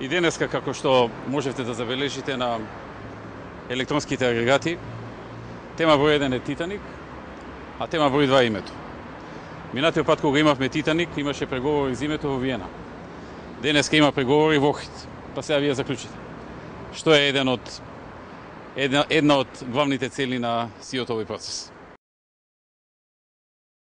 И денеска, како што можете да забележите на електронските агрегати, тема број 1 е Титаник, а тема број 2 е името. Минатиот пат кога имавме Титаник, имаше преговори за името во Виена. Денеска има преговори во Охрид. Па сега вие заклучите. Што е еден од една, една од главните цели на сиот овој процес?